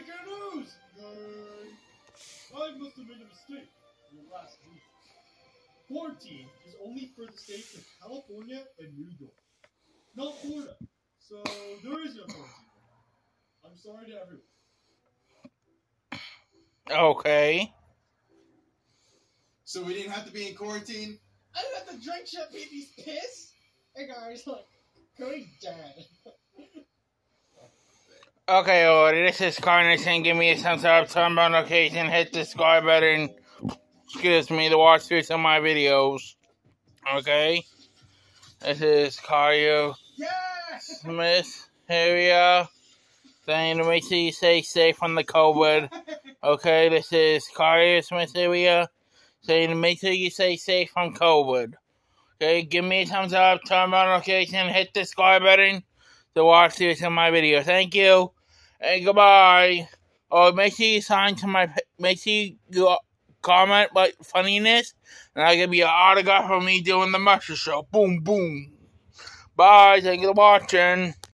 breaking news! Uh, I must have made a mistake in the last week. Quarantine is only for the states of California and New York, not Florida. So there is no quarantine. I'm sorry to everyone. Okay. So we didn't have to be in quarantine? I didn't have to drink Chef Baby's piss. Hey guys, look, Cody's dead. Okay, order. This is Carnation. Give me a thumbs up, turn on notification, hit the subscribe button. Excuse me to watch through some of my videos. Okay? This is Cario Yes! Smith. Here we are. Saying to make sure you stay safe from the COVID. Okay, this is Cario Smith area. Saying to make sure you stay safe from COVID. Okay, give me a thumbs up, turn on notification, hit the subscribe button to watch through some of my videos. Thank you. And goodbye. Oh, make sure you sign to my. Make sure you comment like funniness, and I'll give you an autograph of me doing the Musher Show. Boom, boom. Bye. Thank you for watching.